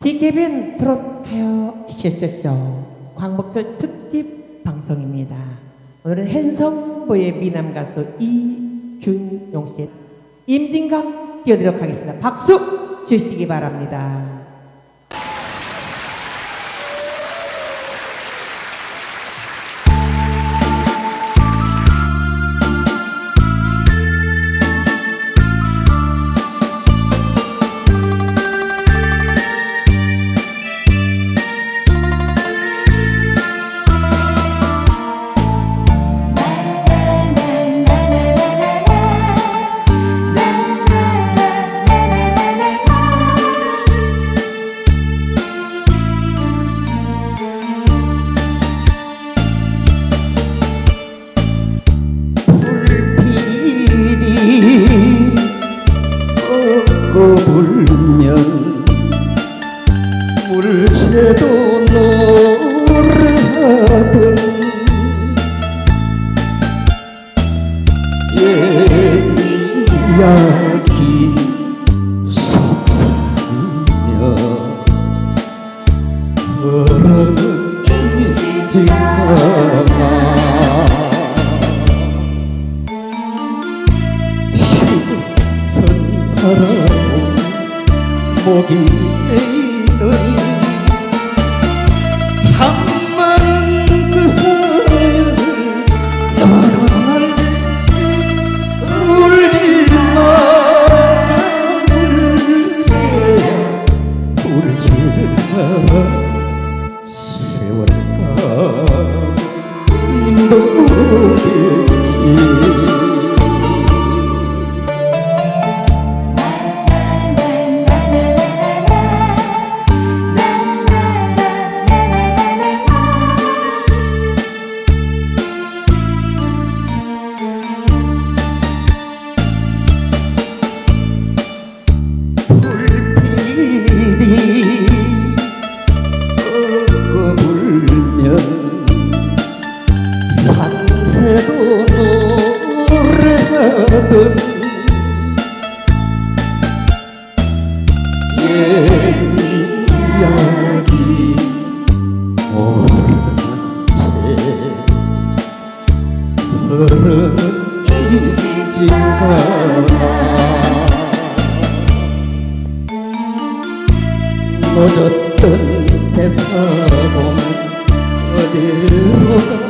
DKBN 트롯 가요 쇼쇼쇼 광복절 특집 방송입니다. 오늘은 핸섬보의 미남 가수 이준용 씨, 임진강 띄워드리도록 하겠습니다. 박수 주시기 바랍니다. 물새도 노래하던 옛이야기 속삭이며 흐르는 선하라고 목이 메이는 늦었던 대사공 어디로 가